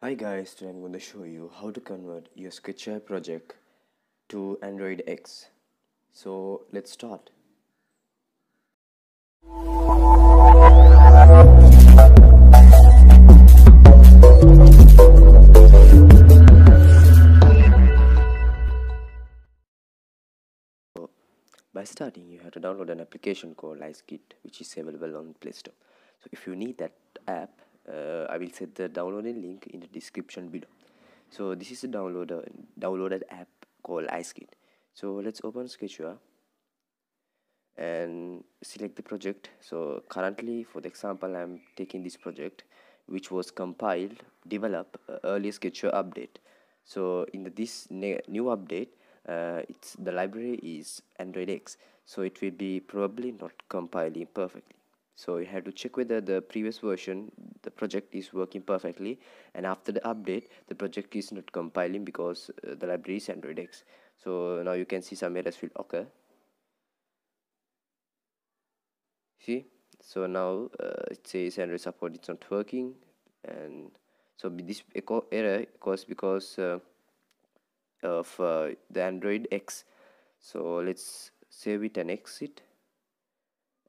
Hi guys, today I'm going to show you how to convert your Sketchware project to Android X. So let's start. By starting, you have to download an application called iSkit, which is available on Play Store. So if you need that app, uh, I will set the downloading link in the description below. So this is a downloader downloaded app called iSkit. So let's open Sketchware and select the project. So currently, for the example, I'm taking this project, which was compiled, developed uh, earlier Sketchware update. So in the, this new update, uh, it's the library is Android X, so it will be probably not compiling perfectly. So you have to check whether the previous version, the project is working perfectly, and after the update, the project is not compiling because uh, the library is Android X. So now you can see some errors will occur. See, so now uh, it says Android support is not working, and so this echo error occurs because uh, of uh, the Android X so let's save it and exit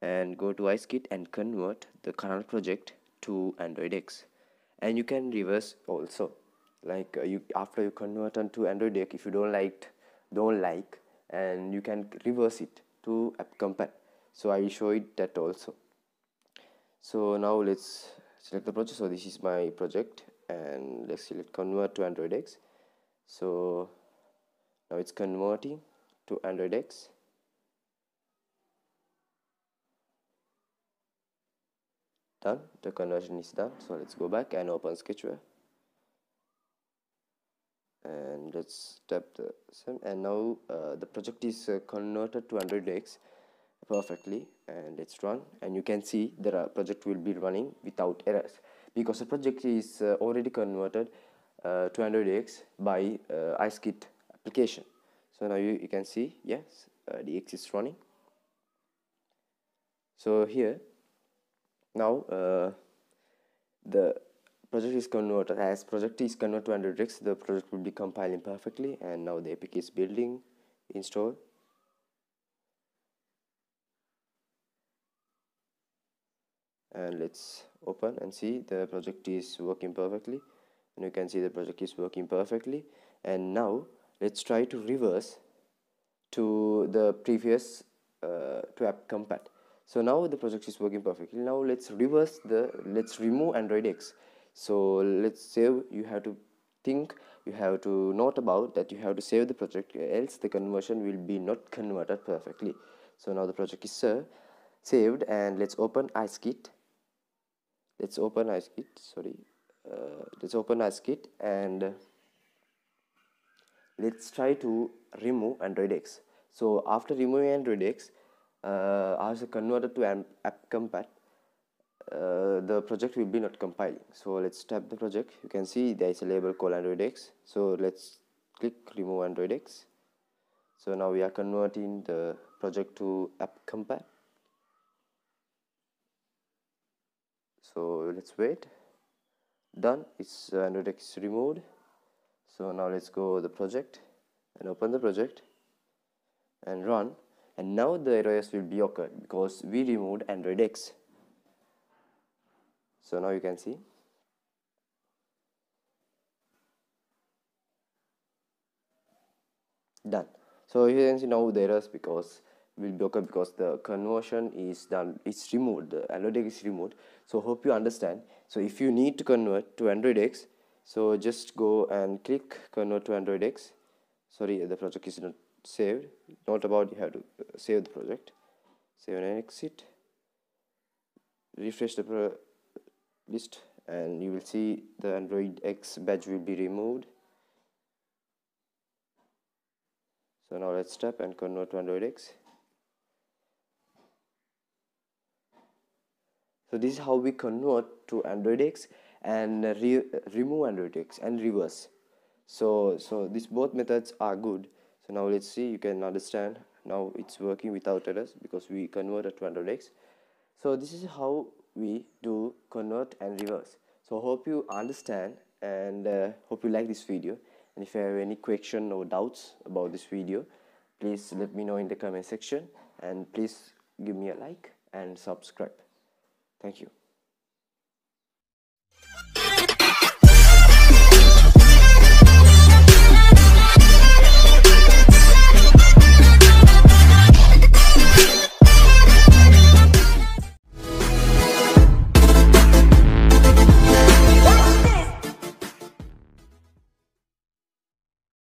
and go to iSkit and convert the current project to Android X. And you can reverse also. Like uh, you after you convert onto Android X if you don't like don't like and you can reverse it to app compat so I will show it that also. So now let's select the project. So this is my project and let's select convert to Android X. So now it's converting to Android X done the conversion is done so let's go back and open Sketchware and let's tap the same. And now uh, the project is uh, converted to Android X perfectly. And let's run. And you can see the project will be running without errors. Because the project is uh, already converted uh, to Android X by uh, iSkit application. So now you, you can see yes uh, the X is running. So here now uh, the project is converted as project is converted to Android X the project will be compiling perfectly and now the APK is building install and let's open and see. The project is working perfectly. And you can see the project is working perfectly. And now let's try to reverse to the previous uh, to app compat so now the project is working perfectly. Now let's reverse the let's remove android x. So let's save you have to think you have to note about that you have to save the project else the conversion will be not converted perfectly. So now the project is uh, saved and let's open iSkit let's open iSkit sorry. Uh, let's open iSkit and let's try to remove android x. So after removing android x uh, as a converter to app compat uh, the project will be not compiling. So let's tap the project. You can see there is a label called android x. So let's click remove android x. So now we are converting the project to app compat so let's wait. Done. It's uh, android x removed. So now let's go the project and open the project and run and now the errors will be occurred because we removed android x. So now you can see. Done. So you can see now the errors because will be occur because the conversion is done it's removed the android x is removed. So hope you understand. So if you need to convert to android x so just go and click convert to android x. Sorry the project is not saved not about you have to uh, save the project. Save and exit refresh the list and you will see the android x badge will be removed. So now let's tap and convert to android x. So this is how we convert to android x and uh, re uh, remove android x and reverse. So so these both methods are good so now let's see you can understand. Now it's working without errors because we converted to android x. So this is how we do convert and reverse. So hope you understand and uh, hope you like this video. And if you have any question or doubts about this video please let me know in the comment section. And please give me a like and subscribe. Thank you